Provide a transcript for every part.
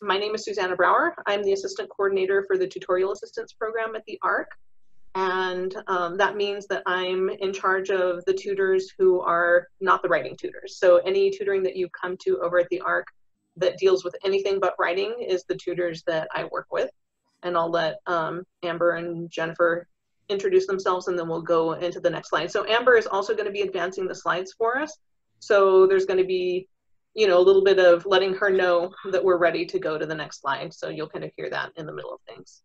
my name is Susanna Brower. I'm the assistant coordinator for the tutorial assistance program at the ARC. And um, that means that I'm in charge of the tutors who are not the writing tutors. So any tutoring that you come to over at the ARC that deals with anything but writing is the tutors that I work with. And I'll let um, Amber and Jennifer introduce themselves and then we'll go into the next slide. So Amber is also going to be advancing the slides for us. So there's going to be, you know, a little bit of letting her know that we're ready to go to the next slide. So you'll kind of hear that in the middle of things.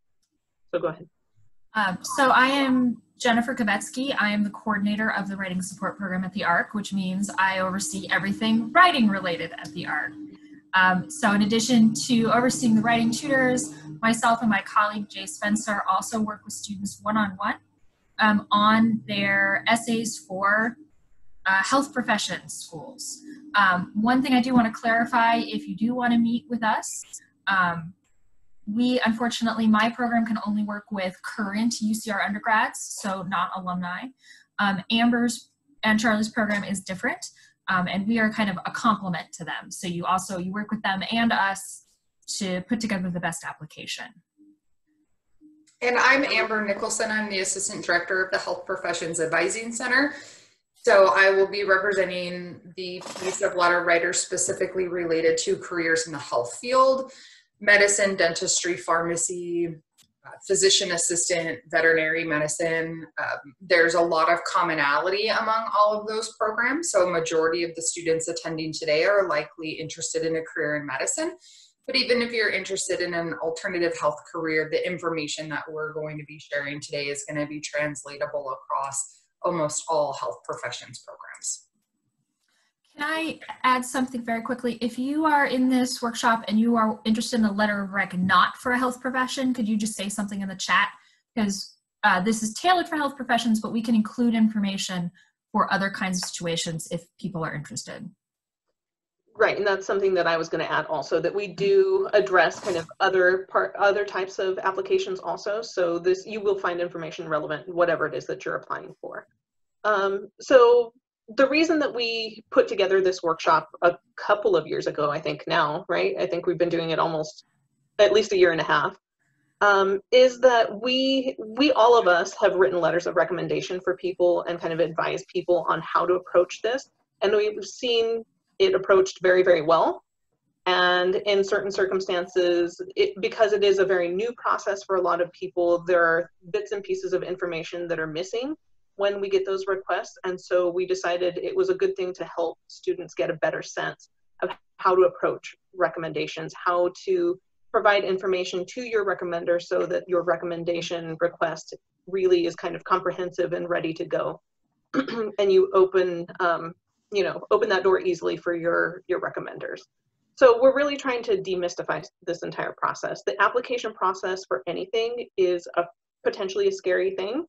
So go ahead. Um, so I am Jennifer Kavetsky. I am the coordinator of the writing support program at the ARC, which means I oversee everything writing related at the ARC. Um, so in addition to overseeing the writing tutors, myself and my colleague Jay Spencer also work with students one-on-one um, on their essays for uh, health professions schools. Um, one thing I do want to clarify, if you do want to meet with us, um, we unfortunately, my program can only work with current UCR undergrads, so not alumni. Um, Amber's and Charlie's program is different, um, and we are kind of a complement to them. So you also, you work with them and us to put together the best application. And I'm Amber Nicholson. I'm the Assistant Director of the Health Professions Advising Center. So I will be representing the piece of letter writers specifically related to careers in the health field, medicine, dentistry, pharmacy, uh, physician assistant, veterinary medicine. Um, there's a lot of commonality among all of those programs. So a majority of the students attending today are likely interested in a career in medicine. But even if you're interested in an alternative health career, the information that we're going to be sharing today is going to be translatable across almost all health professions programs. Can I add something very quickly? If you are in this workshop and you are interested in a letter of rec not for a health profession, could you just say something in the chat? Because uh, this is tailored for health professions, but we can include information for other kinds of situations if people are interested. Right, and that's something that I was going to add also that we do address kind of other part other types of applications also. So this you will find information relevant whatever it is that you're applying for. Um, so the reason that we put together this workshop a couple of years ago, I think now, right? I think we've been doing it almost at least a year and a half. Um, is that we we all of us have written letters of recommendation for people and kind of advise people on how to approach this, and we've seen it approached very very well. And in certain circumstances, it, because it is a very new process for a lot of people, there are bits and pieces of information that are missing when we get those requests. And so we decided it was a good thing to help students get a better sense of how to approach recommendations, how to provide information to your recommender so that your recommendation request really is kind of comprehensive and ready to go. and you open, um, you know, open that door easily for your, your recommenders. So we're really trying to demystify this entire process. The application process for anything is a potentially a scary thing.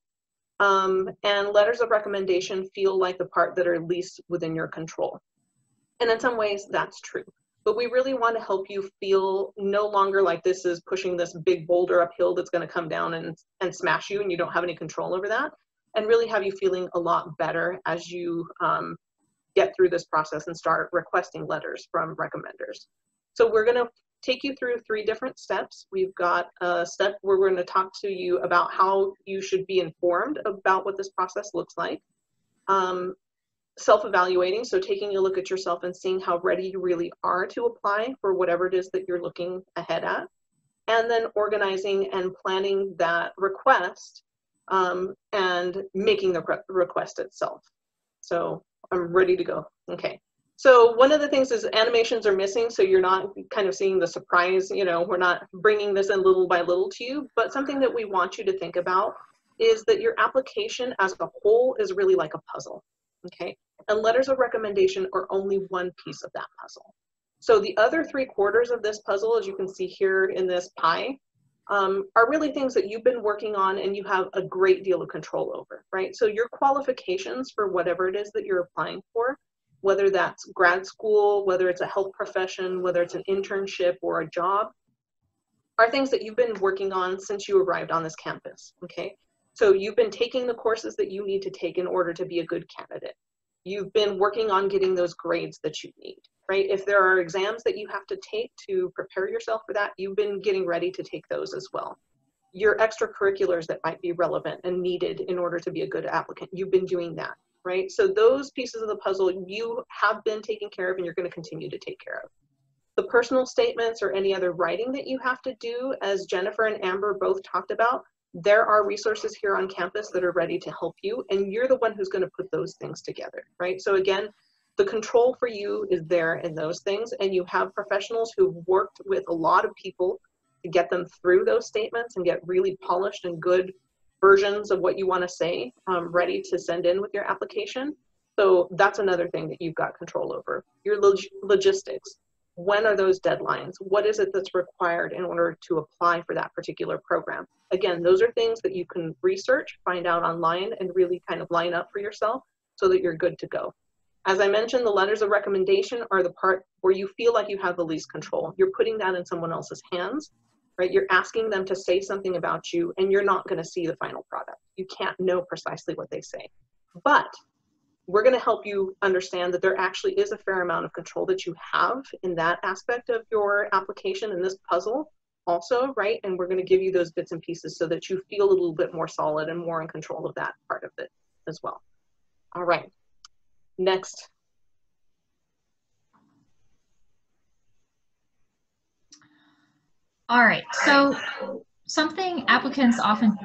Um, and letters of recommendation feel like the part that are least within your control. And in some ways, that's true. But we really want to help you feel no longer like this is pushing this big boulder uphill that's going to come down and, and smash you and you don't have any control over that. And really have you feeling a lot better as you um, get through this process and start requesting letters from recommenders. So we're going to take you through three different steps. We've got a step where we're going to talk to you about how you should be informed about what this process looks like. Um, Self-evaluating, so taking a look at yourself and seeing how ready you really are to apply for whatever it is that you're looking ahead at. And then organizing and planning that request um, and making the request itself. So I'm ready to go. Okay. So one of the things is animations are missing, so you're not kind of seeing the surprise, you know, we're not bringing this in little by little to you, but something that we want you to think about is that your application as a whole is really like a puzzle, okay? And letters of recommendation are only one piece of that puzzle. So the other three quarters of this puzzle, as you can see here in this pie, um, are really things that you've been working on and you have a great deal of control over, right? So your qualifications for whatever it is that you're applying for whether that's grad school, whether it's a health profession, whether it's an internship or a job, are things that you've been working on since you arrived on this campus, okay? So you've been taking the courses that you need to take in order to be a good candidate. You've been working on getting those grades that you need, right? If there are exams that you have to take to prepare yourself for that, you've been getting ready to take those as well. Your extracurriculars that might be relevant and needed in order to be a good applicant, you've been doing that, right? So those pieces of the puzzle you have been taking care of and you're going to continue to take care of. The personal statements or any other writing that you have to do, as Jennifer and Amber both talked about, there are resources here on campus that are ready to help you and you're the one who's going to put those things together right? So again the control for you is there in those things and you have professionals who've worked with a lot of people to get them through those statements and get really polished and good versions of what you want to say um, ready to send in with your application. So that's another thing that you've got control over. Your log- logistics when are those deadlines? What is it that's required in order to apply for that particular program? Again those are things that you can research find out online and really kind of line up for yourself so that you're good to go. As i mentioned the letters of recommendation are the part where you feel like you have the least control. You're putting that in someone else's hands right? You're asking them to say something about you and you're not going to see the final product. You can't know precisely what they say. But we're going to help you understand that there actually is a fair amount of control that you have in that aspect of your application in this puzzle also, right? And we're going to give you those bits and pieces so that you feel a little bit more solid and more in control of that part of it as well. All right, next. All right, so something applicants often,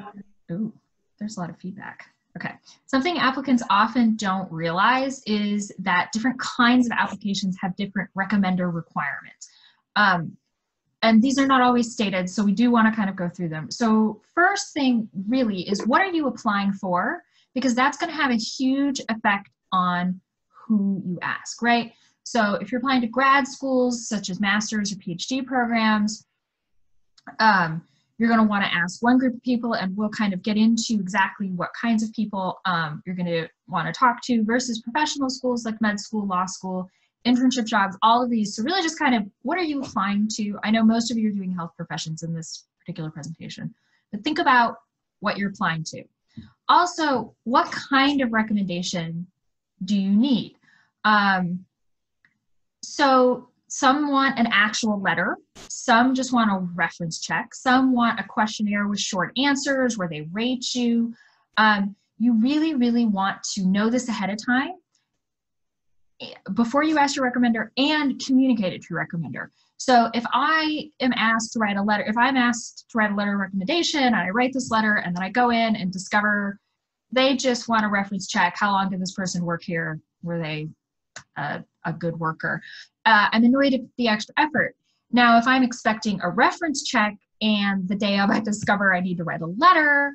ooh, there's a lot of feedback. Okay. Something applicants often don't realize is that different kinds of applications have different recommender requirements. Um, and these are not always stated, so we do want to kind of go through them. So first thing really is what are you applying for? Because that's going to have a huge effect on who you ask, right? So if you're applying to grad schools such as master's or PhD programs, um, you're going to want to ask one group of people and we'll kind of get into exactly what kinds of people um, you're going to want to talk to versus professional schools like med school law school internship jobs all of these. So really just kind of what are you applying to? I know most of you are doing health professions in this particular presentation but think about what you're applying to. Also what kind of recommendation do you need? Um, so some want an actual letter, some just want a reference check, some want a questionnaire with short answers where they rate you. Um, you really, really want to know this ahead of time before you ask your recommender and communicate it to your recommender. So if I am asked to write a letter, if I'm asked to write a letter of recommendation and I write this letter and then I go in and discover they just want a reference check. How long did this person work here? Were they a, a good worker? uh, I'm annoyed at the extra effort. Now, if I'm expecting a reference check and the day of I discover I need to write a letter,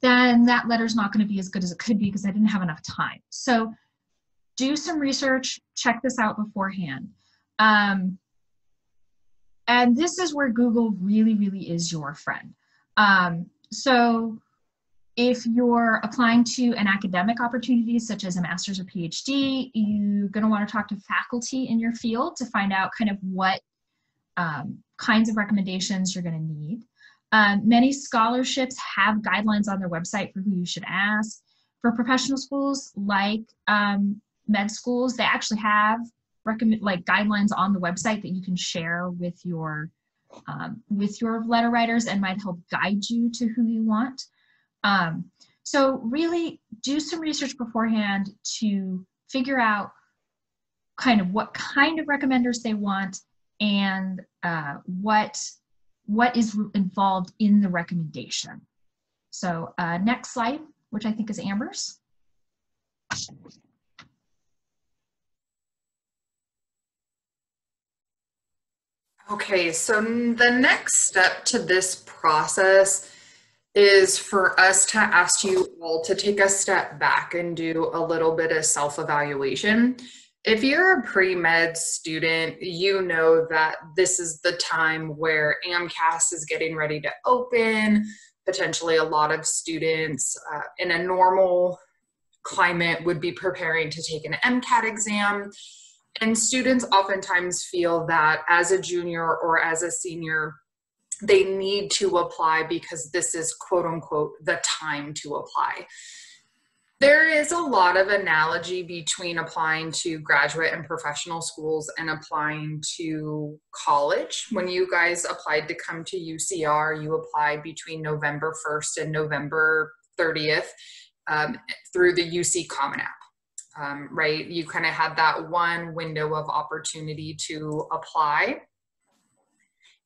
then that letter's not going to be as good as it could be because I didn't have enough time. So do some research, check this out beforehand. Um, and this is where Google really, really is your friend. Um, so if you're applying to an academic opportunity, such as a master's or PhD, you're going to want to talk to faculty in your field to find out kind of what um, kinds of recommendations you're going to need. Um, many scholarships have guidelines on their website for who you should ask. For professional schools like um, med schools, they actually have recommend like guidelines on the website that you can share with your um, with your letter writers and might help guide you to who you want. Um, so really do some research beforehand to figure out kind of what kind of recommenders they want and uh, what what is involved in the recommendation. So uh, next slide, which I think is Amber's. Okay, so the next step to this process is for us to ask you all to take a step back and do a little bit of self evaluation. If you're a pre med student, you know that this is the time where AMCAS is getting ready to open. Potentially, a lot of students uh, in a normal climate would be preparing to take an MCAT exam. And students oftentimes feel that as a junior or as a senior, they need to apply because this is quote unquote the time to apply. There is a lot of analogy between applying to graduate and professional schools and applying to college. When you guys applied to come to UCR, you applied between November 1st and November 30th um, through the UC Common App. Um, right? You kind of had that one window of opportunity to apply.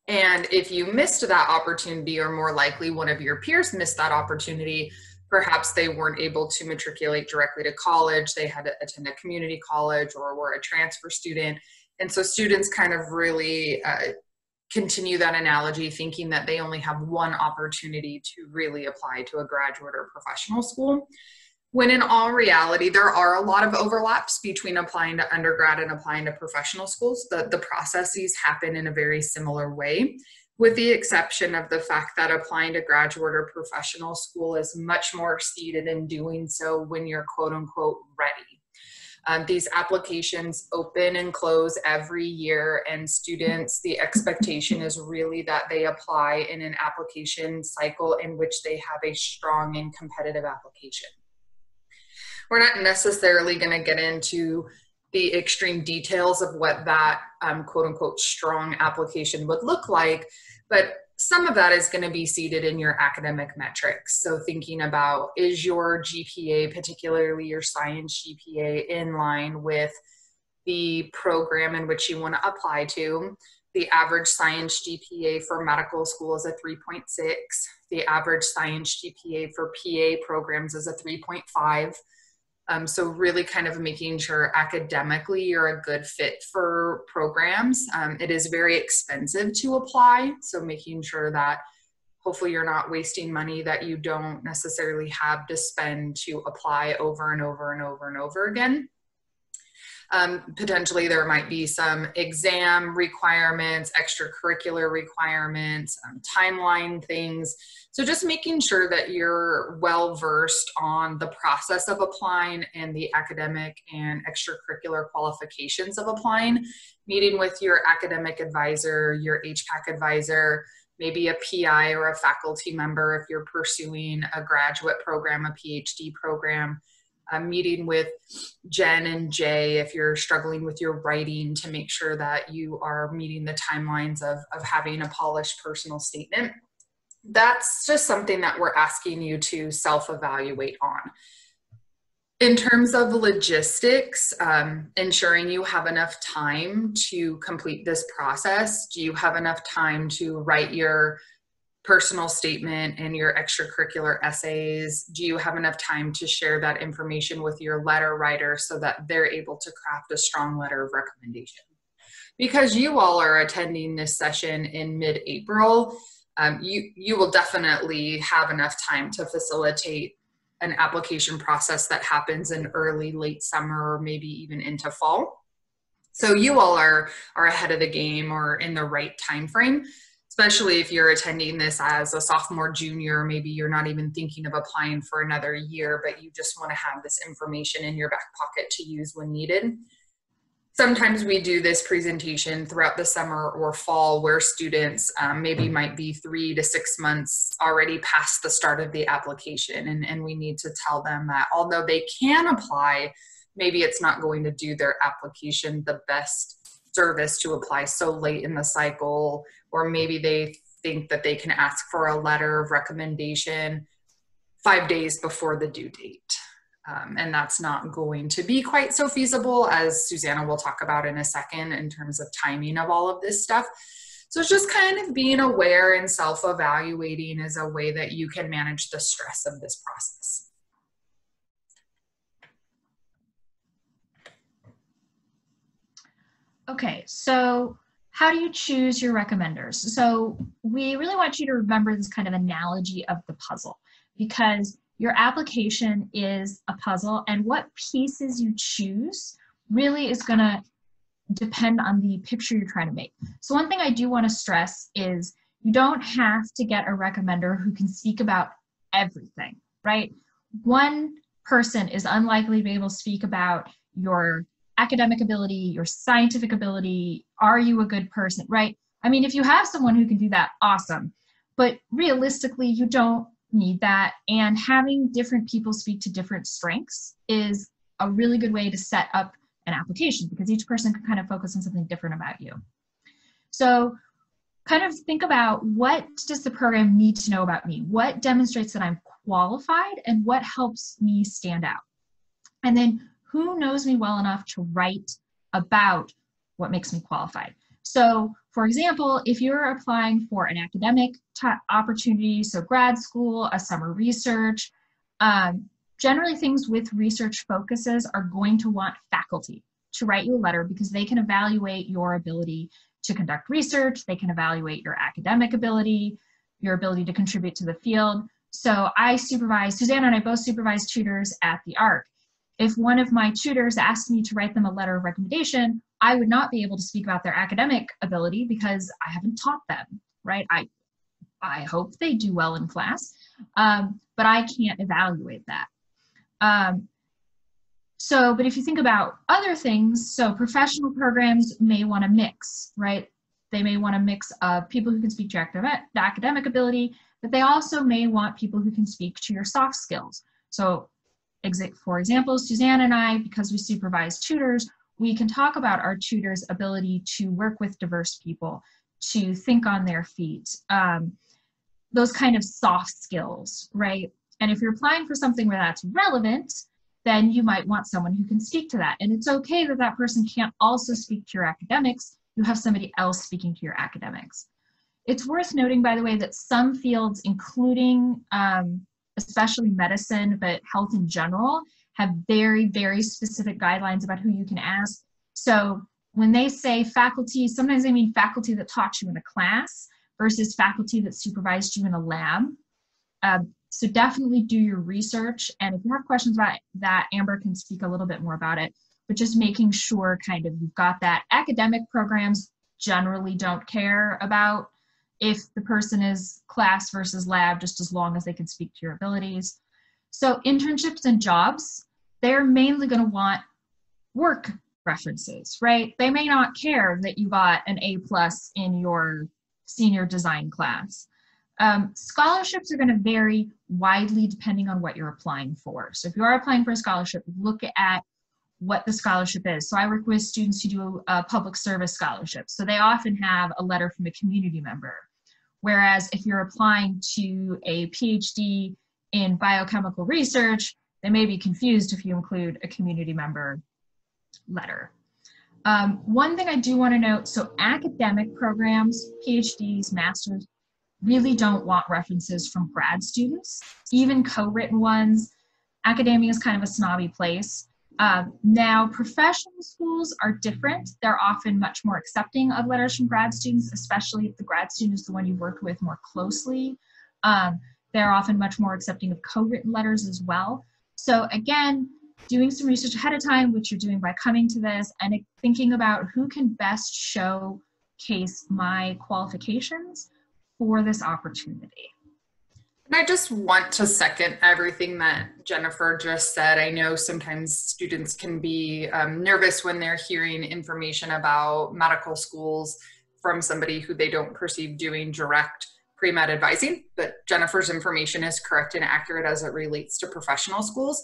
And if you missed that opportunity, or more likely one of your peers missed that opportunity, perhaps they weren't able to matriculate directly to college, they had to attend a community college or were a transfer student. And so students kind of really uh, continue that analogy, thinking that they only have one opportunity to really apply to a graduate or professional school. When in all reality, there are a lot of overlaps between applying to undergrad and applying to professional schools. The, the processes happen in a very similar way with the exception of the fact that applying to graduate or professional school is much more seated in doing so when you're quote unquote ready. Um, these applications open and close every year, and students, the expectation is really that they apply in an application cycle in which they have a strong and competitive application. We're not necessarily going to get into the extreme details of what that um, quote unquote strong application would look like, but some of that is going to be seated in your academic metrics. So, thinking about is your GPA, particularly your science GPA, in line with the program in which you want to apply to? The average science GPA for medical school is a 3.6. The average science GPA for PA programs is a 3.5. Um, so really kind of making sure academically you're a good fit for programs. Um, it is very expensive to apply. So making sure that hopefully you're not wasting money that you don't necessarily have to spend to apply over and over and over and over again. Um, potentially there might be some exam requirements, extracurricular requirements, um, timeline things. So just making sure that you're well versed on the process of applying and the academic and extracurricular qualifications of applying, meeting with your academic advisor, your HPAC advisor, maybe a PI or a faculty member if you're pursuing a graduate program, a PhD program a meeting with Jen and Jay if you're struggling with your writing to make sure that you are meeting the timelines of, of having a polished personal statement. That's just something that we're asking you to self evaluate on. In terms of logistics, um, ensuring you have enough time to complete this process. Do you have enough time to write your personal statement and your extracurricular essays? Do you have enough time to share that information with your letter writer so that they're able to craft a strong letter of recommendation? Because you all are attending this session in mid April, um, you, you will definitely have enough time to facilitate an application process that happens in early, late summer, or maybe even into fall. So you all are, are ahead of the game or in the right time frame especially if you're attending this as a sophomore, junior, maybe you're not even thinking of applying for another year, but you just want to have this information in your back pocket to use when needed. Sometimes we do this presentation throughout the summer or fall where students um, maybe might be three to six months already past the start of the application. And, and we need to tell them that although they can apply, maybe it's not going to do their application the best service to apply so late in the cycle, or maybe they think that they can ask for a letter of recommendation five days before the due date. Um, and that's not going to be quite so feasible as Susanna will talk about in a second in terms of timing of all of this stuff. So it's just kind of being aware and self evaluating is a way that you can manage the stress of this process. Okay, so how do you choose your recommenders? So we really want you to remember this kind of analogy of the puzzle because your application is a puzzle and what pieces you choose really is going to depend on the picture you're trying to make. So one thing I do want to stress is you don't have to get a recommender who can speak about everything, right? One person is unlikely to be able to speak about your academic ability, your scientific ability, are you a good person, right? I mean, if you have someone who can do that, awesome. But realistically, you don't need that. And having different people speak to different strengths is a really good way to set up an application because each person can kind of focus on something different about you. So kind of think about what does the program need to know about me? What demonstrates that I'm qualified and what helps me stand out? And then who knows me well enough to write about what makes me qualified? So for example, if you're applying for an academic opportunity, so grad school, a summer research, um, generally things with research focuses are going to want faculty to write you a letter because they can evaluate your ability to conduct research, they can evaluate your academic ability, your ability to contribute to the field. So I supervise, Susanna and I both supervise tutors at the ARC. If one of my tutors asked me to write them a letter of recommendation, I would not be able to speak about their academic ability because I haven't taught them, right? I, I hope they do well in class, um, but I can't evaluate that. Um, so, but if you think about other things, so professional programs may want to mix, right? They may want a mix of people who can speak to academic, academic ability, but they also may want people who can speak to your soft skills. So, for example, Suzanne and I, because we supervise tutors, we can talk about our tutors' ability to work with diverse people, to think on their feet, um, those kind of soft skills, right? And if you're applying for something where that's relevant, then you might want someone who can speak to that. And it's okay that that person can't also speak to your academics. You have somebody else speaking to your academics. It's worth noting, by the way, that some fields, including um, especially medicine, but health in general, have very, very specific guidelines about who you can ask. So when they say faculty, sometimes they mean faculty that taught you in a class versus faculty that supervised you in a lab. Um, so definitely do your research. And if you have questions about that, Amber can speak a little bit more about it. But just making sure kind of you've got that. Academic programs generally don't care about if the person is class versus lab, just as long as they can speak to your abilities. So internships and jobs, they're mainly going to want work references, right? They may not care that you got an A plus in your senior design class. Um, scholarships are going to vary widely depending on what you're applying for. So if you are applying for a scholarship, look at what the scholarship is. So I work with students who do a public service scholarship. So they often have a letter from a community member. Whereas if you're applying to a PhD in biochemical research, they may be confused if you include a community member letter. Um, one thing I do want to note, so academic programs, PhDs, masters, really don't want references from grad students, even co-written ones. Academia is kind of a snobby place. Um, now, professional schools are different. They're often much more accepting of letters from grad students, especially if the grad student is the one you worked with more closely. Um, they're often much more accepting of co-written letters as well. So again, doing some research ahead of time, which you're doing by coming to this, and thinking about who can best showcase my qualifications for this opportunity. And I just want to second everything that Jennifer just said. I know sometimes students can be um, nervous when they're hearing information about medical schools from somebody who they don't perceive doing direct pre-med advising, but Jennifer's information is correct and accurate as it relates to professional schools.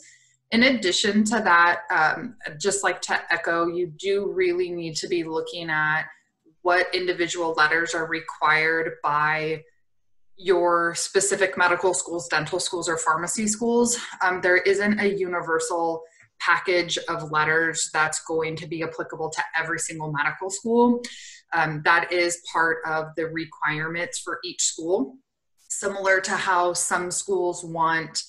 In addition to that, um, just like to echo, you do really need to be looking at what individual letters are required by your specific medical schools, dental schools, or pharmacy schools. Um, there isn't a universal package of letters that's going to be applicable to every single medical school. Um, that is part of the requirements for each school. Similar to how some schools want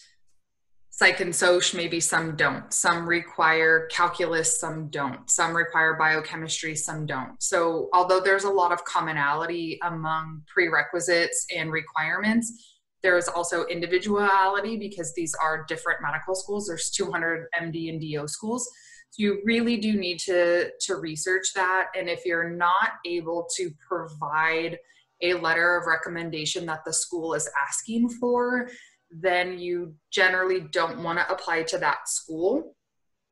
psych and soc maybe some don't. Some require calculus some don't. Some require biochemistry some don't. So although there's a lot of commonality among prerequisites and requirements there is also individuality because these are different medical schools. There's 200 md and do schools. So you really do need to to research that. And if you're not able to provide a letter of recommendation that the school is asking for then you generally don't want to apply to that school.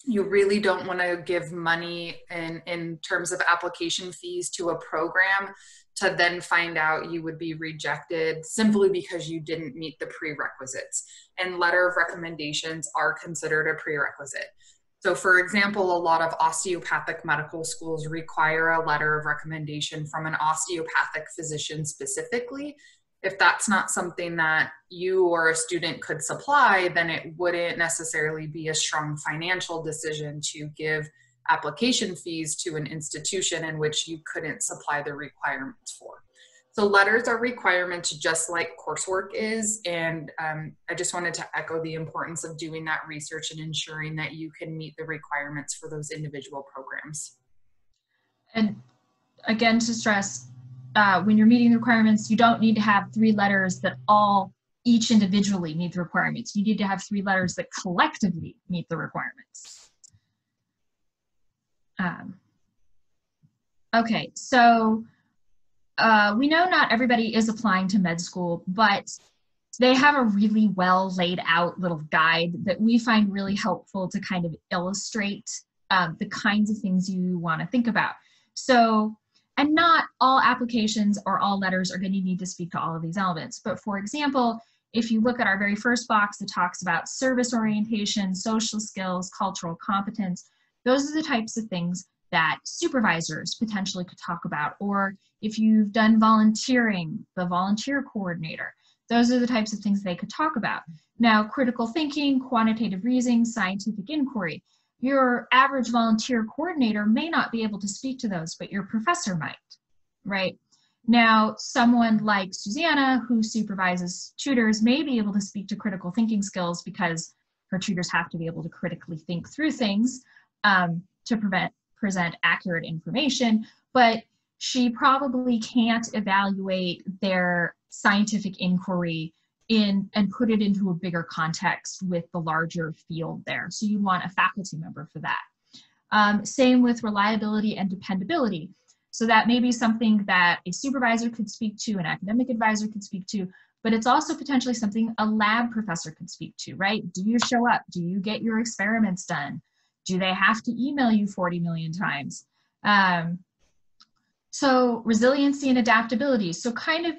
you really don't want to give money in, in terms of application fees to a program to then find out you would be rejected simply because you didn't meet the prerequisites. And letter of recommendations are considered a prerequisite. So, for example, a lot of osteopathic medical schools require a letter of recommendation from an osteopathic physician specifically. If that's not something that you or a student could supply, then it wouldn't necessarily be a strong financial decision to give application fees to an institution in which you couldn't supply the requirements for. So letters are requirements just like coursework is. And um, I just wanted to echo the importance of doing that research and ensuring that you can meet the requirements for those individual programs. And again, to stress, uh, when you're meeting the requirements, you don't need to have three letters that all each individually meet the requirements. You need to have three letters that collectively meet the requirements. Um, okay, so uh, we know not everybody is applying to med school, but they have a really well laid out little guide that we find really helpful to kind of illustrate um, the kinds of things you want to think about. So, and not all applications or all letters are going to need to speak to all of these elements. But for example, if you look at our very first box that talks about service orientation, social skills, cultural competence, those are the types of things that supervisors potentially could talk about. Or if you've done volunteering, the volunteer coordinator, those are the types of things they could talk about. Now, critical thinking, quantitative reasoning, scientific inquiry, your average volunteer coordinator may not be able to speak to those, but your professor might, right? Now, someone like Susanna, who supervises tutors, may be able to speak to critical thinking skills because her tutors have to be able to critically think through things um, to prevent present accurate information, but she probably can't evaluate their scientific inquiry in and put it into a bigger context with the larger field there. So you want a faculty member for that. Um, same with reliability and dependability. So that may be something that a supervisor could speak to, an academic advisor could speak to, but it's also potentially something a lab professor could speak to, right? Do you show up? Do you get your experiments done? Do they have to email you 40 million times? Um, so resiliency and adaptability. So kind of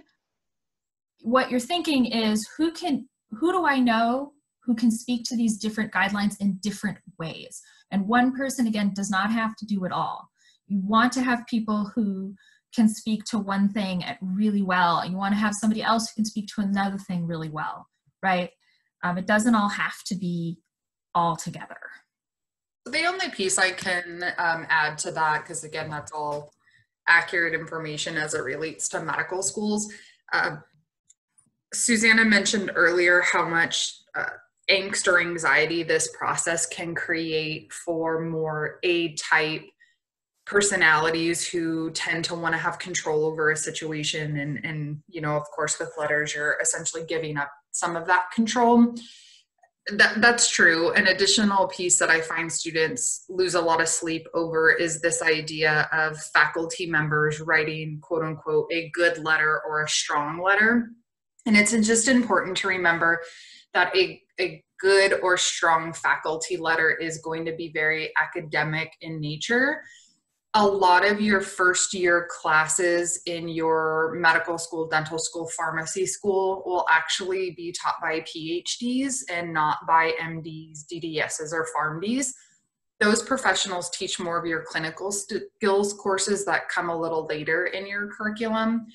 what you're thinking is who can, who do I know who can speak to these different guidelines in different ways? And one person, again, does not have to do it all. You want to have people who can speak to one thing really well. And you want to have somebody else who can speak to another thing really well, right? Um, it doesn't all have to be all together. The only piece I can um, add to that, because again, that's all accurate information as it relates to medical schools. Uh, Susanna mentioned earlier how much uh, angst or anxiety this process can create for more A type personalities who tend to want to have control over a situation and and you know of course with letters you're essentially giving up some of that control that, that's true. An additional piece that I find students lose a lot of sleep over is this idea of faculty members writing, quote unquote, a good letter or a strong letter. And it's just important to remember that a, a good or strong faculty letter is going to be very academic in nature a lot of your first year classes in your medical school, dental school, pharmacy school will actually be taught by PhDs and not by MDs, DDSs, or PharmDs. Those professionals teach more of your clinical skills courses that come a little later in your curriculum.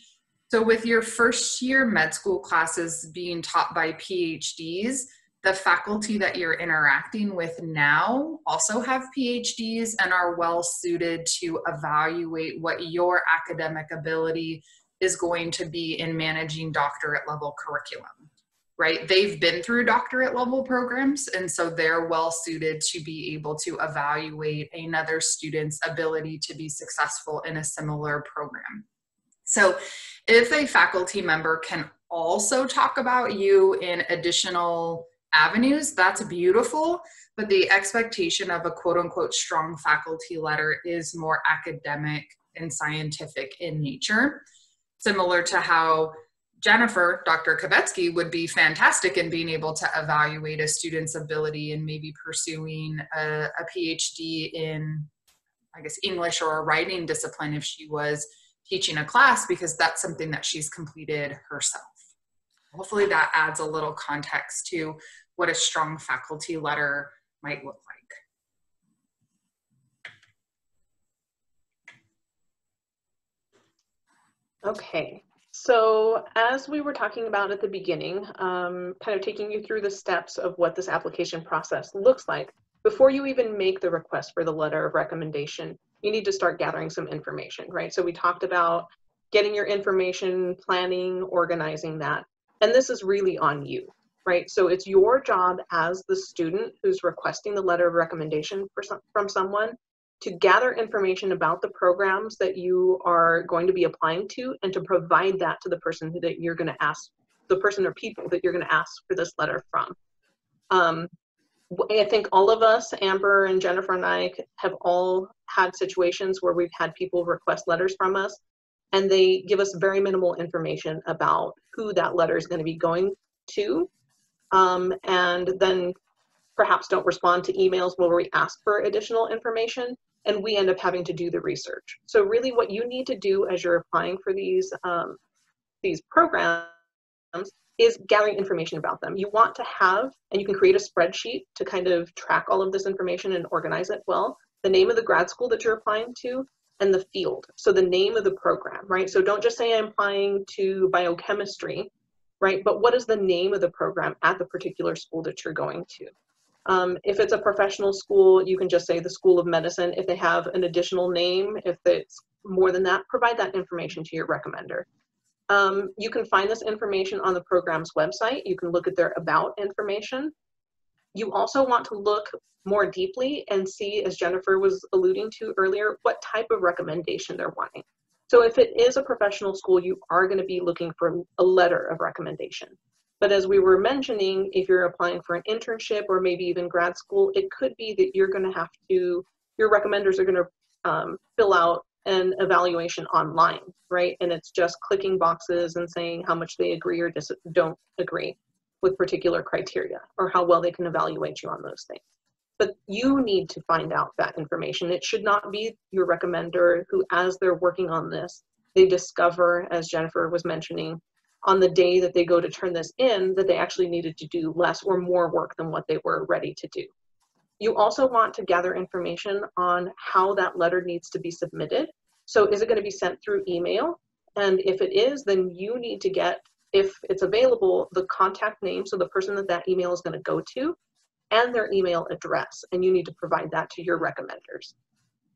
So, with your first year med school classes being taught by PhDs, the faculty that you're interacting with now also have PhDs and are well suited to evaluate what your academic ability is going to be in managing doctorate level curriculum. Right? They've been through doctorate level programs, and so they're well suited to be able to evaluate another student's ability to be successful in a similar program. So, if a faculty member can also talk about you in additional avenues, that's beautiful. But the expectation of a quote unquote strong faculty letter is more academic and scientific in nature, similar to how Jennifer, Dr. Kavetsky, would be fantastic in being able to evaluate a student's ability in maybe pursuing a, a PhD in, I guess, English or a writing discipline if she was teaching a class because that's something that she's completed herself. Hopefully, that adds a little context to what a strong faculty letter might look like. Okay, so as we were talking about at the beginning, um, kind of taking you through the steps of what this application process looks like, before you even make the request for the letter of recommendation, you need to start gathering some information, right? So we talked about getting your information, planning, organizing that. And this is really on you, right? So it's your job as the student who's requesting the letter of recommendation some, from someone to gather information about the programs that you are going to be applying to and to provide that to the person that you're going to ask, the person or people that you're going to ask for this letter from. Um, I think all of us, Amber and Jennifer and I, have all had situations where we've had people request letters from us and they give us very minimal information about who that letter is going to be going to. Um, and then perhaps don't respond to emails where we ask for additional information and we end up having to do the research. So really what you need to do as you're applying for these, um, these programs is gathering information about them. You want to have, and you can create a spreadsheet to kind of track all of this information and organize it well, the name of the grad school that you're applying to and the field. So the name of the program, right? So don't just say I'm applying to biochemistry, right? But what is the name of the program at the particular school that you're going to? Um, if it's a professional school, you can just say the School of Medicine. If they have an additional name, if it's more than that, provide that information to your recommender. Um, you can find this information on the program's website. You can look at their about information. You also want to look more deeply and see, as Jennifer was alluding to earlier, what type of recommendation they're wanting. So if it is a professional school, you are going to be looking for a letter of recommendation. But as we were mentioning, if you're applying for an internship or maybe even grad school, it could be that you're going to have to, your recommenders are going to um, fill out an evaluation online, right? And it's just clicking boxes and saying how much they agree or dis- don't agree with particular criteria or how well they can evaluate you on those things. But you need to find out that information. It should not be your recommender who, as they're working on this, they discover, as Jennifer was mentioning, on the day that they go to turn this in that they actually needed to do less or more work than what they were ready to do. You also want to gather information on how that letter needs to be submitted. So is it going to be sent through email? And if it is, then you need to get, if it's available, the contact name, so the person that that email is going to go to, and their email address, and you need to provide that to your recommenders.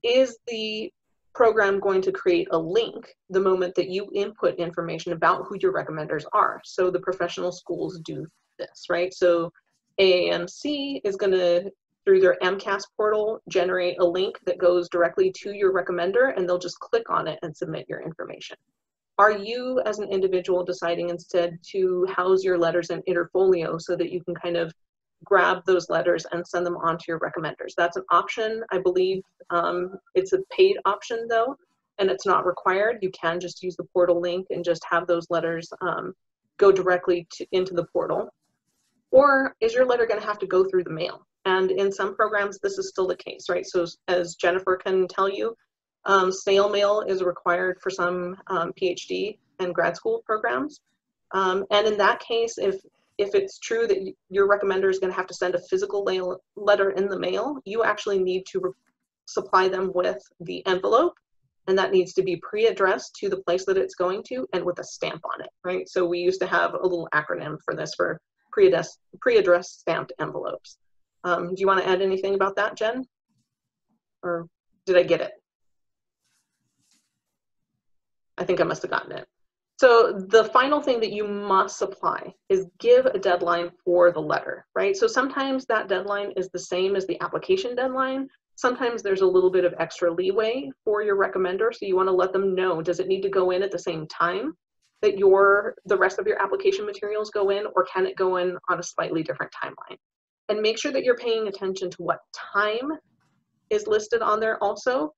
Is the program going to create a link the moment that you input information about who your recommenders are. So the professional schools do this, right? So AAMC is going to, through their AMCAS portal, generate a link that goes directly to your recommender and they'll just click on it and submit your information. Are you, as an individual, deciding instead to house your letters in Interfolio so that you can kind of grab those letters and send them on to your recommenders. That's an option. I believe um, it's a paid option though, and it's not required. You can just use the portal link and just have those letters um, go directly to, into the portal. Or is your letter going to have to go through the mail? And in some programs, this is still the case, right? So as Jennifer can tell you, um, snail mail is required for some um, PhD and grad school programs. Um, and in that case, if if it's true that your recommender is going to have to send a physical letter in the mail, you actually need to supply them with the envelope and that needs to be pre-addressed to the place that it's going to and with a stamp on it, right? So we used to have a little acronym for this for pre-addressed pre stamped envelopes. Um, do you want to add anything about that, Jen? Or did I get it? I think I must have gotten it. So the final thing that you must supply is give a deadline for the letter, right? So sometimes that deadline is the same as the application deadline. Sometimes there's a little bit of extra leeway for your recommender. So you wanna let them know, does it need to go in at the same time that your the rest of your application materials go in or can it go in on a slightly different timeline? And make sure that you're paying attention to what time is listed on there also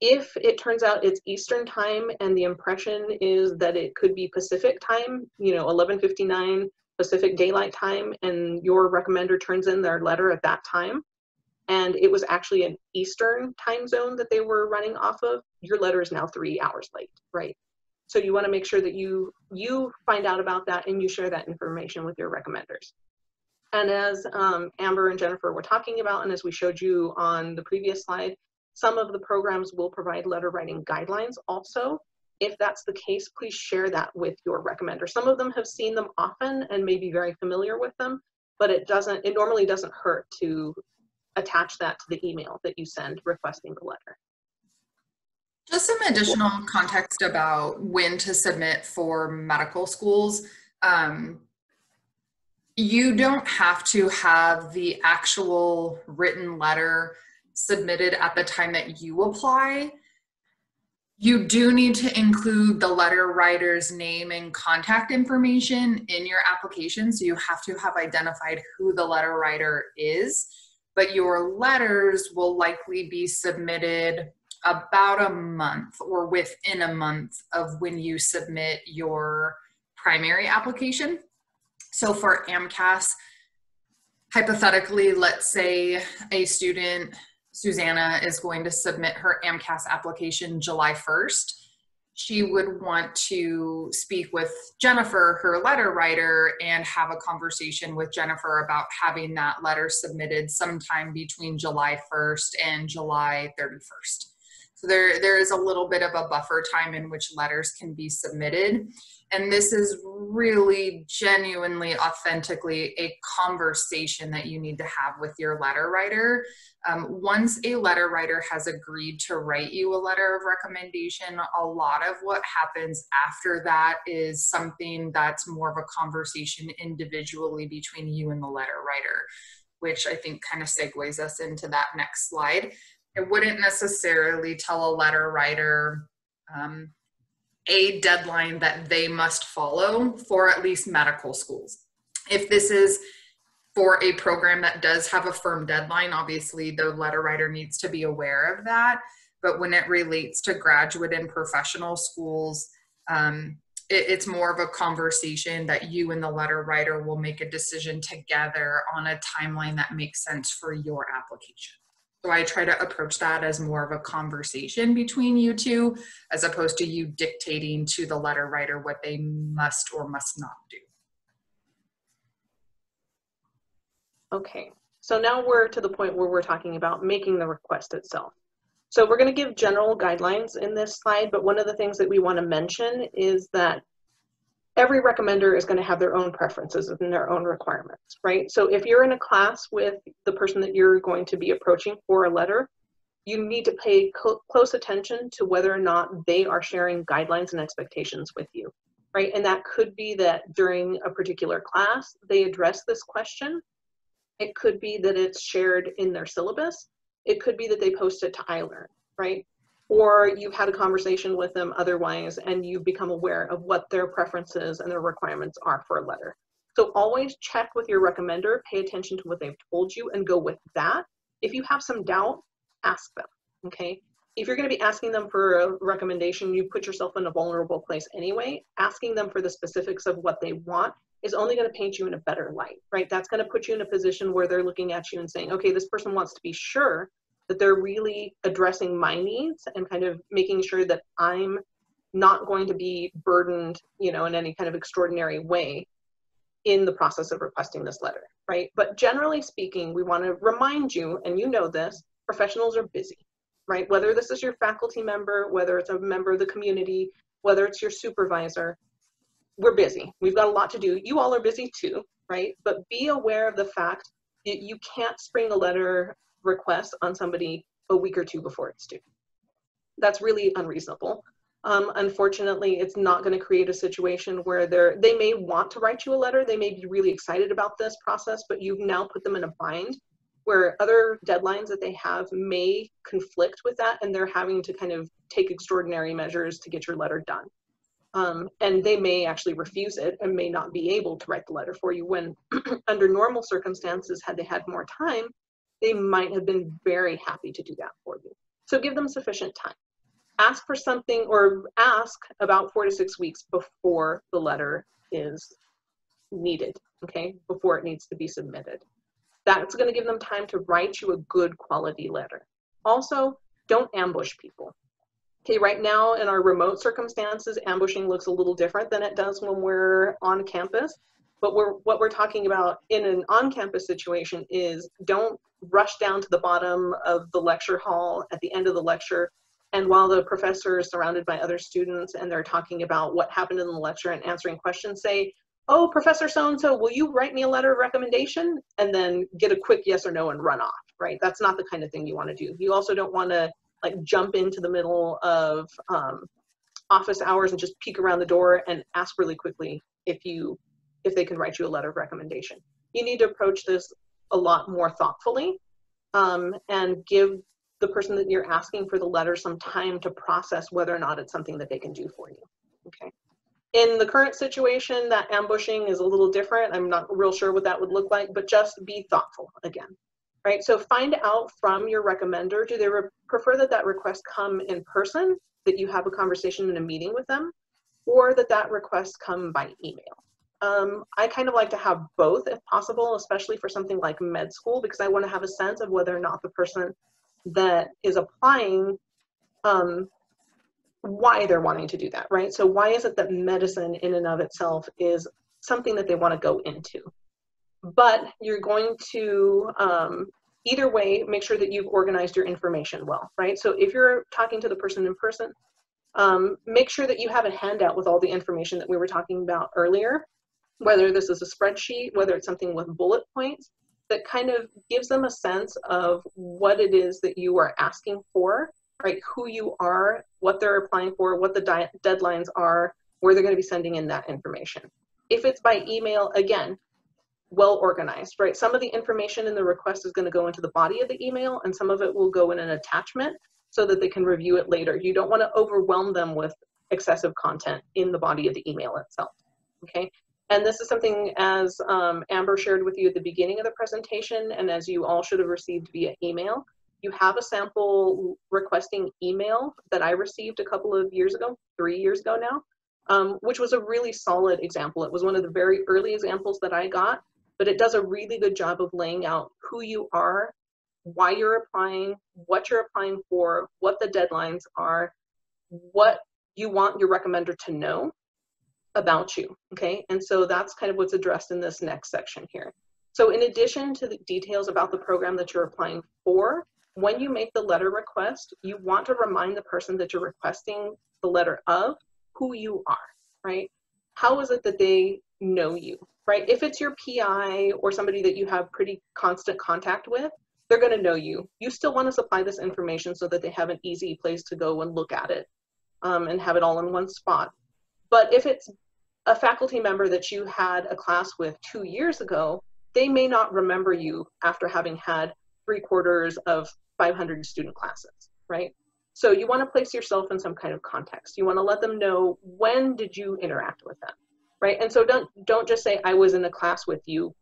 If it turns out it's Eastern time and the impression is that it could be Pacific time, you know, 11:59 Pacific Daylight Time, and your recommender turns in their letter at that time, and it was actually an Eastern time zone that they were running off of, your letter is now three hours late, right? So you want to make sure that you you find out about that and you share that information with your recommenders. And as um, Amber and Jennifer were talking about, and as we showed you on the previous slide, some of the programs will provide letter writing guidelines also. If that's the case, please share that with your recommender. Some of them have seen them often and may be very familiar with them, but it doesn't, it normally doesn't hurt to attach that to the email that you send requesting the letter. Just some additional context about when to submit for medical schools. Um, you don't have to have the actual written letter submitted at the time that you apply. You do need to include the letter writer's name and contact information in your application. So you have to have identified who the letter writer is. But your letters will likely be submitted about a month or within a month of when you submit your primary application. So for AMCAS, hypothetically, let's say a student, Susanna, is going to submit her AMCAS application July 1st. She would want to speak with Jennifer, her letter writer, and have a conversation with Jennifer about having that letter submitted sometime between July 1st and July 31st. So there, there is a little bit of a buffer time in which letters can be submitted. And this is really genuinely, authentically a conversation that you need to have with your letter writer. Um, once a letter writer has agreed to write you a letter of recommendation, a lot of what happens after that is something that's more of a conversation individually between you and the letter writer, which I think kind of segues us into that next slide. I wouldn't necessarily tell a letter writer um, a deadline that they must follow for at least medical schools. If this is for a program that does have a firm deadline, obviously the letter writer needs to be aware of that. But when it relates to graduate and professional schools, um, it, it's more of a conversation that you and the letter writer will make a decision together on a timeline that makes sense for your application. So I try to approach that as more of a conversation between you two, as opposed to you dictating to the letter writer what they must or must not do. Okay, so now we're to the point where we're talking about making the request itself. So we're going to give general guidelines in this slide, but one of the things that we want to mention is that every recommender is going to have their own preferences and their own requirements, right? So if you're in a class with the person that you're going to be approaching for a letter, you need to pay close attention to whether or not they are sharing guidelines and expectations with you, right? And that could be that during a particular class, they address this question. It could be that it's shared in their syllabus. It could be that they post it to iLearn, right? Or you've had a conversation with them otherwise and you've become aware of what their preferences and their requirements are for a letter. So always check with your recommender, pay attention to what they've told you and go with that. If you have some doubt, ask them, okay? If you're gonna be asking them for a recommendation, you put yourself in a vulnerable place anyway. Asking them for the specifics of what they want is only gonna paint you in a better light, right? That's gonna put you in a position where they're looking at you and saying, okay, this person wants to be sure that they're really addressing my needs and kind of making sure that I'm not going to be burdened, you know, in any kind of extraordinary way in the process of requesting this letter, right? But generally speaking, we want to remind you, and you know this, professionals are busy, right? Whether this is your faculty member, whether it's a member of the community, whether it's your supervisor, we're busy. We've got a lot to do. You all are busy too, right? But be aware of the fact that you can't spring a letter request on somebody a week or two before it's due. That's really unreasonable. Um, unfortunately, it's not going to create a situation where they're, they may want to write you a letter. They may be really excited about this process, but you've now put them in a bind where other deadlines that they have may conflict with that and they're having to kind of take extraordinary measures to get your letter done. Um, and they may actually refuse it and may not be able to write the letter for you when under normal circumstances, had they had more time, they might have been very happy to do that for you. So give them sufficient time. ask for something or ask about four to six weeks before the letter is needed, okay, before it needs to be submitted. That's going to give them time to write you a good quality letter. Also, don't ambush people. Okay, right now in our remote circumstances, ambushing looks a little different than it does when we're on campus. But we're, what we're talking about in an on-campus situation is don't rush down to the bottom of the lecture hall at the end of the lecture and while the professor is surrounded by other students and they're talking about what happened in the lecture and answering questions, say, oh, Professor so-and-so, will you write me a letter of recommendation? And then get a quick yes or no and run off, right? That's not the kind of thing you want to do. You also don't want to like jump into the middle of um, office hours and just peek around the door and ask really quickly if you if they can write you a letter of recommendation. You need to approach this a lot more thoughtfully um, and give the person that you're asking for the letter some time to process whether or not it's something that they can do for you. Okay. In the current situation, that ambushing is a little different. I'm not real sure what that would look like, but just be thoughtful again. Right, so find out from your recommender, do they prefer that that request come in person, that you have a conversation in a meeting with them, or that that request come by email? Um, I kind of like to have both if possible, especially for something like med school, because I want to have a sense of whether or not the person that is applying um, why they're wanting to do that, right? So why is it that medicine in and of itself is something that they want to go into? But you're going to, um, either way, make sure that you've organized your information well, right? So if you're talking to the person in person, um, make sure that you have a handout with all the information that we were talking about earlier, whether this is a spreadsheet, whether it's something with bullet points, that kind of gives them a sense of what it is that you are asking for, right? Who you are, what they're applying for, what the di- deadlines are, where they're going to be sending in that information. If it's by email, again, well organized, right? Some of the information in the request is going to go into the body of the email, and some of it will go in an attachment so that they can review it later. You don't want to overwhelm them with excessive content in the body of the email itself. Okay, and this is something as um, Amber shared with you at the beginning of the presentation and as you all should have received via email, you have a sample requesting email that I received a couple of years ago, three years ago now, um, which was a really solid example. It was one of the very early examples that I got, but it does a really good job of laying out who you are, why you're applying, what you're applying for, what the deadlines are, what you want your recommender to know, about you, okay? And so that's kind of what's addressed in this next section here. So in addition to the details about the program that you're applying for, when you make the letter request, you want to remind the person that you're requesting the letter of who you are, right? How is it that they know you, right? If it's your PI or somebody that you have pretty constant contact with, they're going to know you. You still want to supply this information so that they have an easy place to go and look at it um, and have it all in one spot. But if it's a faculty member that you had a class with two years ago, they may not remember you after having had three quarters of 500 student classes, right? So you want to place yourself in some kind of context. You want to let them know when did you interact with them, right? And so don't don't just say I was in a class with you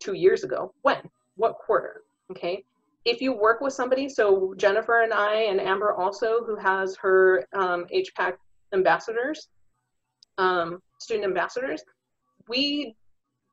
two years ago. When? What quarter? Okay. If you work with somebody, so Jennifer and I and Amber also, who has her um, HPAC ambassadors, um, student ambassadors, we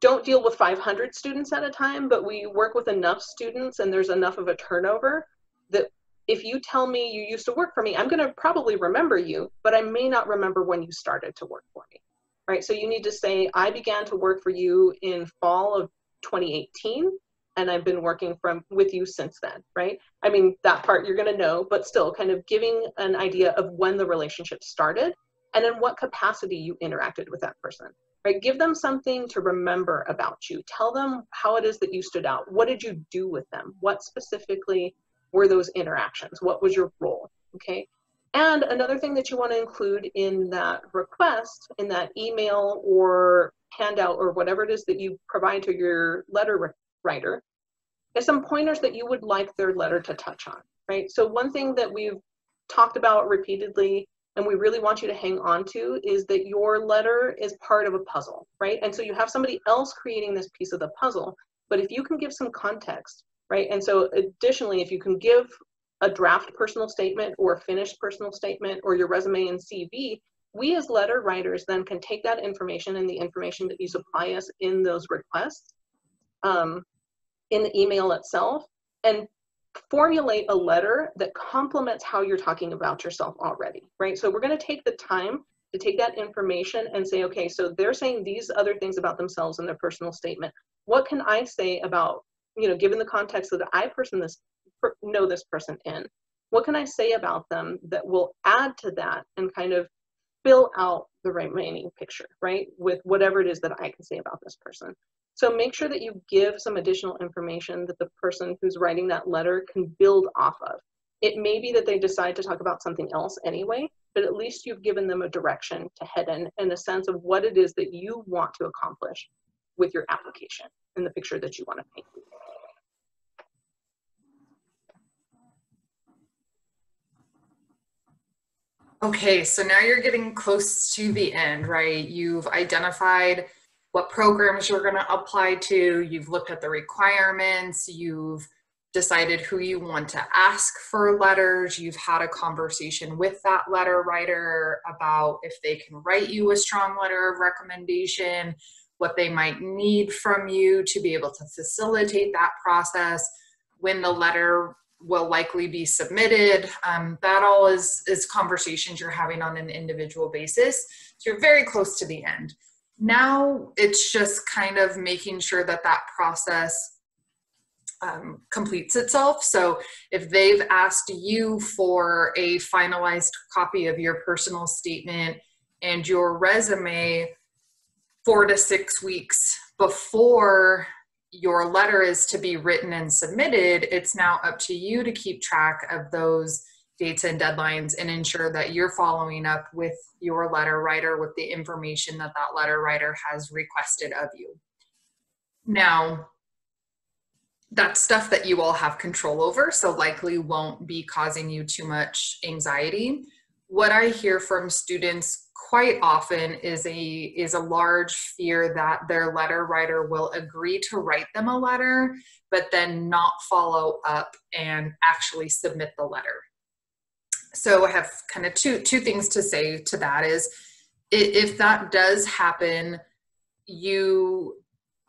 don't deal with 500 students at a time, but we work with enough students and there's enough of a turnover that if you tell me you used to work for me, I'm going to probably remember you, but I may not remember when you started to work for me. Right? So you need to say, I began to work for you in fall of 2018 and I've been working from with you since then, right? I mean, that part you're going to know, but still kind of giving an idea of when the relationship started and in what capacity you interacted with that person right? Give them something to remember about you. Tell them how it is that you stood out. What did you do with them? What specifically were those interactions? What was your role? Okay? And another thing that you want to include in that request in that email or handout or whatever it is that you provide to your letter writer is some pointers that you would like their letter to touch on right? So one thing that we've talked about repeatedly and we really want you to hang on to is that your letter is part of a puzzle, right? And so you have somebody else creating this piece of the puzzle, but if you can give some context, right? And so additionally, if you can give a draft personal statement or a finished personal statement or your resume and CV, we as letter writers then can take that information and the information that you supply us in those requests um, in the email itself and formulate a letter that complements how you're talking about yourself already, right? So we're going to take the time to take that information and say, okay, so they're saying these other things about themselves in their personal statement. What can I say about, you know, given the context that I person this know this person in, what can I say about them that will add to that and kind of fill out the remaining picture, right? With whatever it is that I can say about this person. So make sure that you give some additional information that the person who's writing that letter can build off of. It may be that they decide to talk about something else anyway, but at least you've given them a direction to head in and a sense of what it is that you want to accomplish with your application and the picture that you want to paint. Okay, so now you're getting close to the end, right? You've identified what programs you're going to apply to, you've looked at the requirements, you've decided who you want to ask for letters, you've had a conversation with that letter writer about if they can write you a strong letter of recommendation, what they might need from you to be able to facilitate that process, when the letter will likely be submitted. Um, that all is, is conversations you're having on an individual basis. So you're very close to the end now it's just kind of making sure that that process um, completes itself. So if they've asked you for a finalized copy of your personal statement and your resume four to six weeks before your letter is to be written and submitted, it's now up to you to keep track of those dates and deadlines and ensure that you're following up with your letter writer with the information that that letter writer has requested of you. Now, that's stuff that you all have control over, so likely won't be causing you too much anxiety. What I hear from students quite often is a is a large fear that their letter writer will agree to write them a letter but then not follow up and actually submit the letter so I have kind of two two things to say to that is if that does happen, you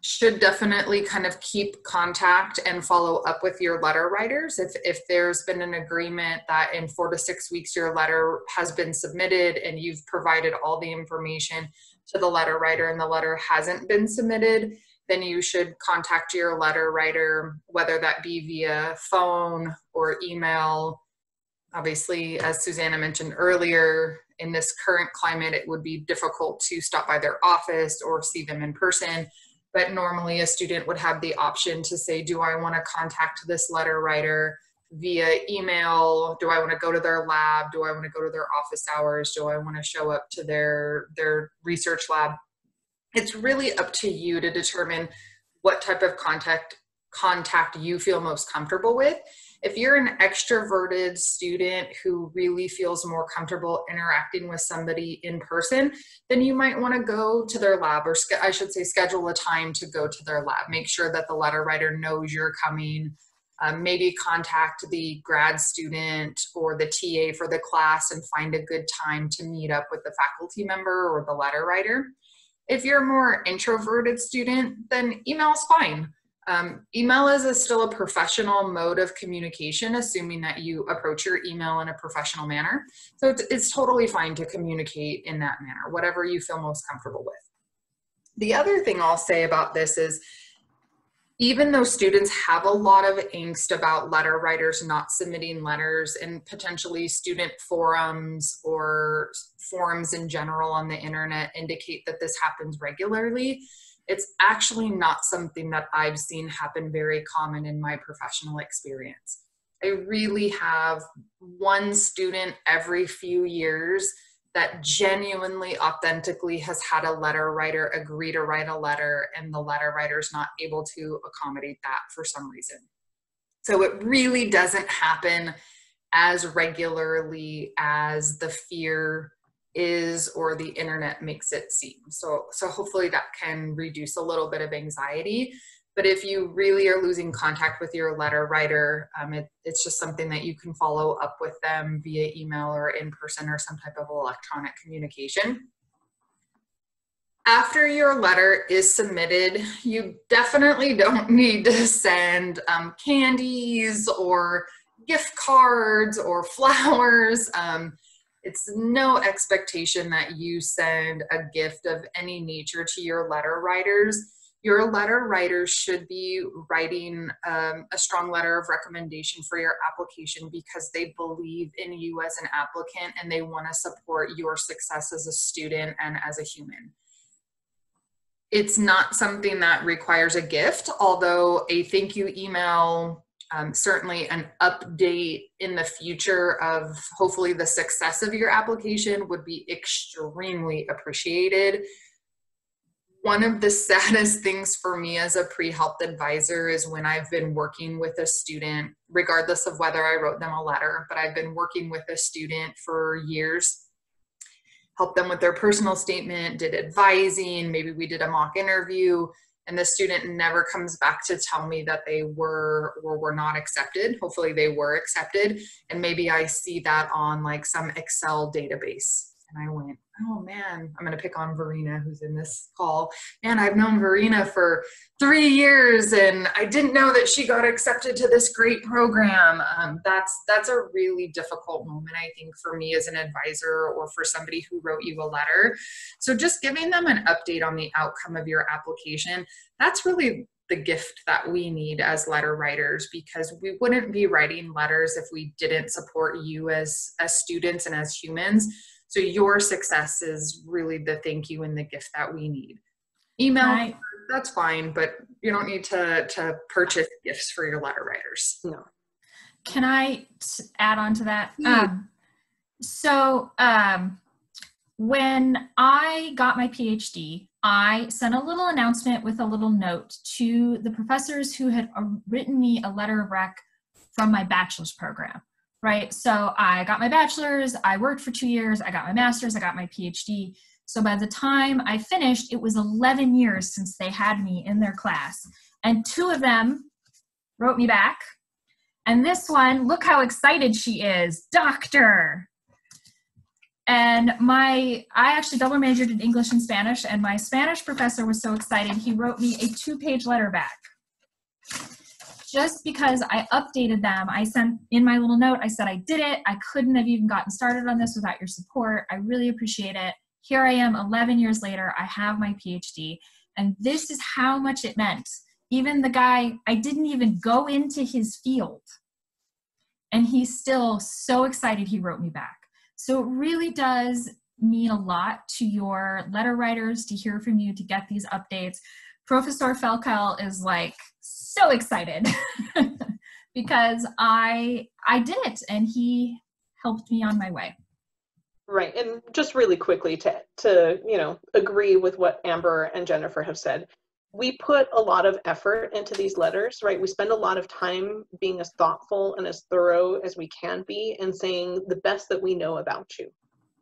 should definitely kind of keep contact and follow up with your letter writers. If if there's been an agreement that in 4 to 6 weeks your letter has been submitted and you've provided all the information to the letter writer and the letter hasn't been submitted then you should contact your letter writer whether that be via phone or email Obviously, as Susanna mentioned earlier, in this current climate, it would be difficult to stop by their office or see them in person. But normally, a student would have the option to say, Do I want to contact this letter writer via email? Do I want to go to their lab? Do I want to go to their office hours? Do I want to show up to their, their research lab? It's really up to you to determine what type of contact contact you feel most comfortable with if you're an extroverted student who really feels more comfortable interacting with somebody in person, then you might want to go to their lab, or I should say, schedule a time to go to their lab. Make sure that the letter writer knows you're coming. Um, maybe contact the grad student or the TA for the class and find a good time to meet up with the faculty member or the letter writer. If you're a more introverted student, then email is fine. Um, email is a, still a professional mode of communication, assuming that you approach your email in a professional manner. So it's, it's totally fine to communicate in that manner, whatever you feel most comfortable with. The other thing I'll say about this is even though students have a lot of angst about letter writers not submitting letters and potentially student forums or forums in general on the internet indicate that this happens regularly, it's actually not something that I've seen happen very common in my professional experience. I really have one student every few years that genuinely, authentically has had a letter writer agree to write a letter, and the letter writer is not able to accommodate that for some reason. So it really doesn't happen as regularly as the fear is or the internet makes it seem. So, so hopefully that can reduce a little bit of anxiety. But if you really are losing contact with your letter writer, um, it, it's just something that you can follow up with them via email or in person or some type of electronic communication. After your letter is submitted, you definitely don't need to send um, candies or gift cards or flowers. Um, it's no expectation that you send a gift of any nature to your letter writers. Your letter writers should be writing um, a strong letter of recommendation for your application because they believe in you as an applicant and they want to support your success as a student and as a human. It's not something that requires a gift, although a thank you email um, certainly an update in the future of hopefully the success of your application would be extremely appreciated. One of the saddest things for me as a pre-health advisor is when I've been working with a student, regardless of whether I wrote them a letter, but I've been working with a student for years, helped them with their personal statement, did advising, maybe we did a mock interview, and the student never comes back to tell me that they were or were not accepted. Hopefully they were accepted. And maybe I see that on like some Excel database. And I went, oh man, I'm going to pick on Verena, who's in this call. Man, I've known Verena for three years, and I didn't know that she got accepted to this great program. Um, that's that's a really difficult moment, I think, for me as an advisor or for somebody who wrote you a letter. So just giving them an update on the outcome of your application, that's really the gift that we need as letter writers because we wouldn't be writing letters if we didn't support you as as students and as humans so your success is really the thank you and the gift that we need. Email, right. that's fine, but you don't need to to purchase gifts for your letter writers. No. Can I add on to that? Yeah. Um, so um, when I got my PhD, I sent a little announcement with a little note to the professors who had uh, written me a letter of rec from my bachelor's program right? So I got my bachelor's, I worked for two years, I got my master's, I got my PhD. So by the time I finished, it was 11 years since they had me in their class. And two of them wrote me back. And this one, look how excited she is, doctor. And my, I actually double majored in English and Spanish, and my Spanish professor was so excited, he wrote me a two page letter back just because I updated them, I sent in my little note, I said I did it. I couldn't have even gotten started on this without your support. I really appreciate it. Here I am 11 years later. I have my PhD. And this is how much it meant. Even the guy, I didn't even go into his field. And he's still so excited he wrote me back. So it really does mean a lot to your letter writers to hear from you, to get these updates. Professor Felkel is like so excited because I I did it and he helped me on my way. Right. And just really quickly to to, you know, agree with what Amber and Jennifer have said. We put a lot of effort into these letters, right? We spend a lot of time being as thoughtful and as thorough as we can be and saying the best that we know about you.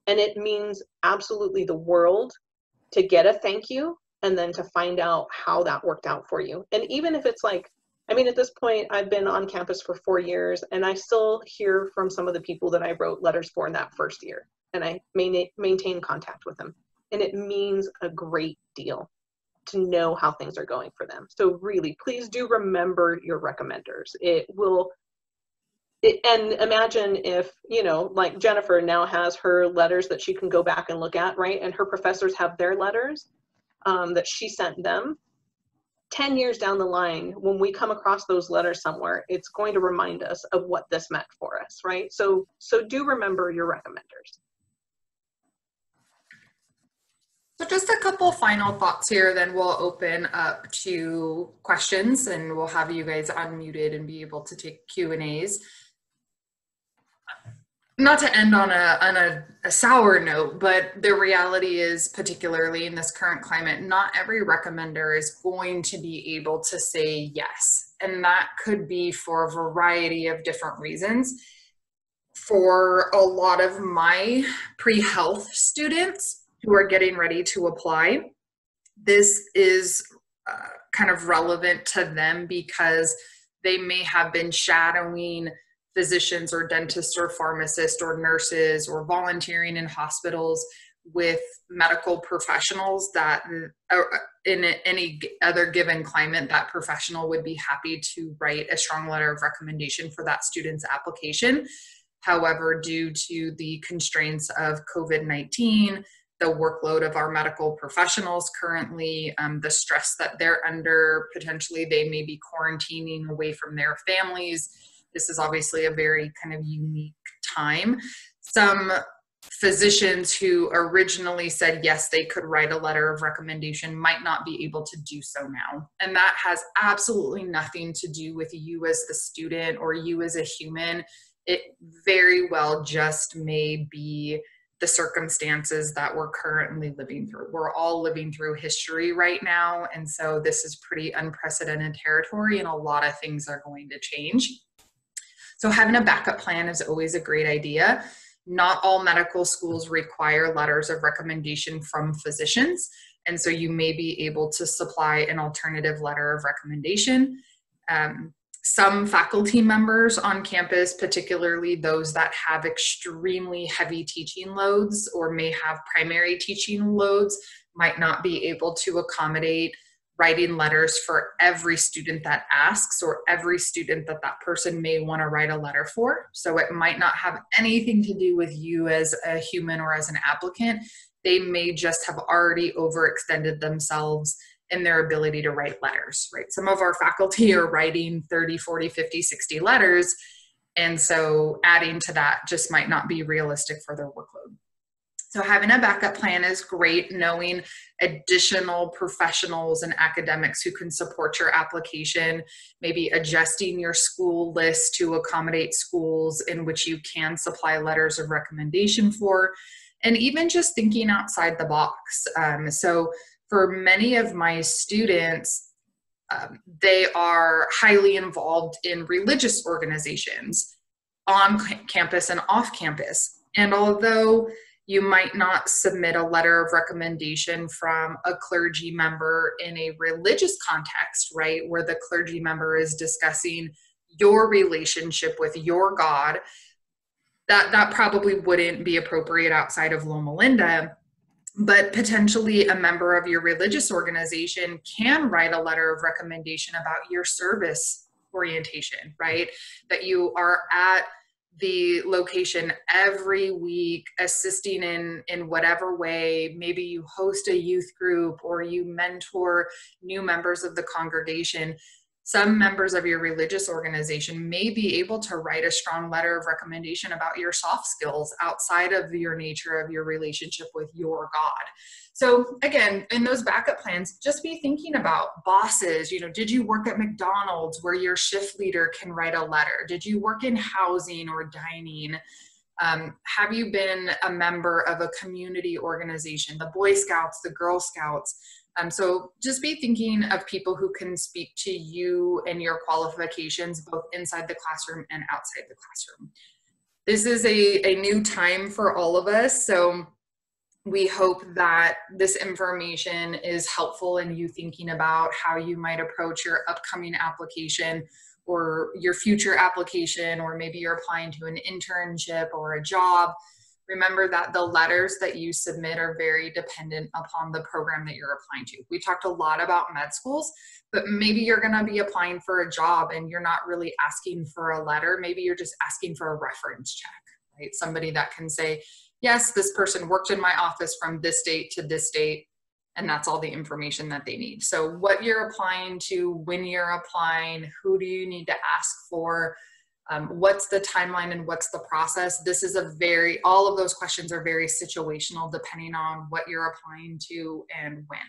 And it means absolutely the world to get a thank you and then to find out how that worked out for you. And even if it's like, I mean, at this point, I've been on campus for four years and I still hear from some of the people that I wrote letters for in that first year. And I maintain contact with them. And it means a great deal to know how things are going for them. So, really, please do remember your recommenders. It will it, and imagine if you know like jennifer now has her letters that she can go back and look at right and her professors have their letters um, that she sent them 10 years down the line when we come across those letters somewhere it's going to remind us of what this meant for us right? So so do remember your recommenders. So just a couple final thoughts here then we'll open up to questions and we'll have you guys unmuted and be able to take q and a's not to end on a on a, a, sour note, but the reality is, particularly in this current climate, not every recommender is going to be able to say yes, and that could be for a variety of different reasons. For a lot of my pre-health students who are getting ready to apply, this is uh, kind of relevant to them because they may have been shadowing physicians or dentists or pharmacists or nurses or volunteering in hospitals with medical professionals that uh, in any other given climate that professional would be happy to write a strong letter of recommendation for that student's application. However due to the constraints of covid-19 the workload of our medical professionals currently um, the stress that they're under potentially they may be quarantining away from their families this is obviously a very kind of unique time. Some physicians who originally said yes they could write a letter of recommendation might not be able to do so now. And that has absolutely nothing to do with you as the student or you as a human. It very well just may be the circumstances that we're currently living through. We're all living through history right now. And so this is pretty unprecedented territory and a lot of things are going to change so having a backup plan is always a great idea not all medical schools require letters of recommendation from physicians, and so you may be able to supply an alternative letter of recommendation. Um, some faculty members on campus, particularly those that have extremely heavy teaching loads or may have primary teaching loads, might not be able to accommodate writing letters for every student that asks or every student that that person may want to write a letter for. So it might not have anything to do with you as a human or as an applicant. They may just have already overextended themselves in their ability to write letters, right? Some of our faculty are writing 30, 40, 50, 60 letters. And so adding to that just might not be realistic for their workload. So having a backup plan is great, knowing additional professionals and academics who can support your application, maybe adjusting your school list to accommodate schools in which you can supply letters of recommendation for, and even just thinking outside the box. Um, so for many of my students, um, they are highly involved in religious organizations on campus and off campus. And although you might not submit a letter of recommendation from a clergy member in a religious context, right, where the clergy member is discussing your relationship with your God. That, that probably wouldn't be appropriate outside of Loma Linda, but potentially a member of your religious organization can write a letter of recommendation about your service orientation, right? That you are at the location every week assisting in in whatever way. Maybe you host a youth group or you mentor new members of the congregation some members of your religious organization may be able to write a strong letter of recommendation about your soft skills outside of your nature of your relationship with your God. So again, in those backup plans, just be thinking about bosses. You know, did you work at McDonald's where your shift leader can write a letter? Did you work in housing or dining? Um, have you been a member of a community organization, the Boy Scouts, the Girl Scouts? Um, so just be thinking of people who can speak to you and your qualifications both inside the classroom and outside the classroom. This is a, a new time for all of us, so we hope that this information is helpful in you thinking about how you might approach your upcoming application or your future application, or maybe you're applying to an internship or a job remember that the letters that you submit are very dependent upon the program that you're applying to. We talked a lot about med schools, but maybe you're going to be applying for a job and you're not really asking for a letter. Maybe you're just asking for a reference check, right? Somebody that can say, yes, this person worked in my office from this date to this date. And that's all the information that they need. So, what you're applying to, when you're applying, who do you need to ask for? Um, what's the timeline and what's the process? This is a very all of those questions are very situational depending on what you're applying to and when